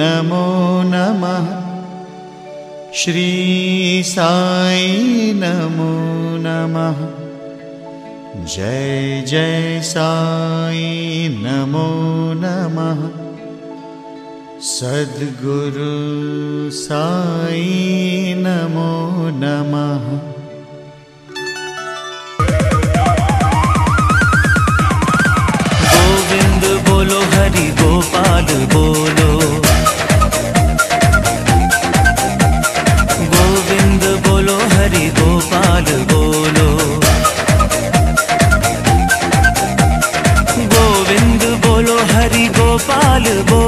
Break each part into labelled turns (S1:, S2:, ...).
S1: नमो नमः। श्रीसाई नमो नमः। जय जय साई नमो नमः। सद्गुरु साई नमो नमः।
S2: गोविन्द बोलो हरिगोपाल बोल। बाल बो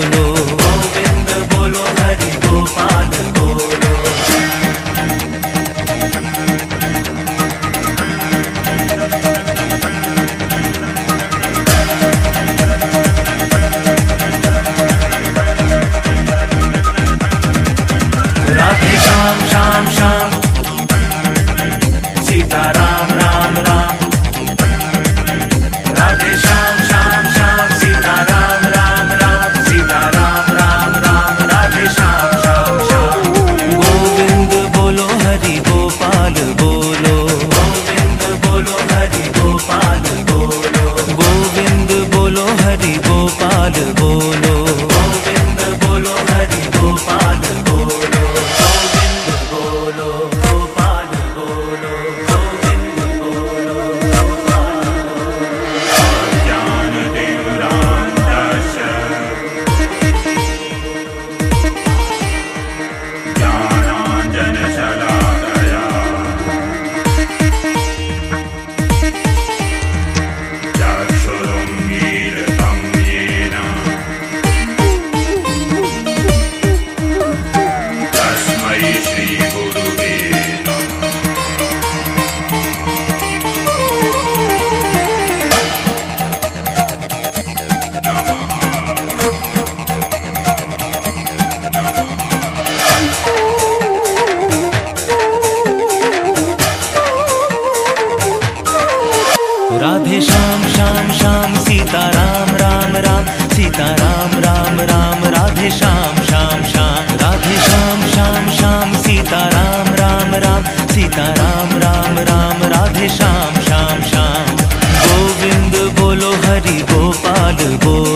S2: हरि गोपाल बोलो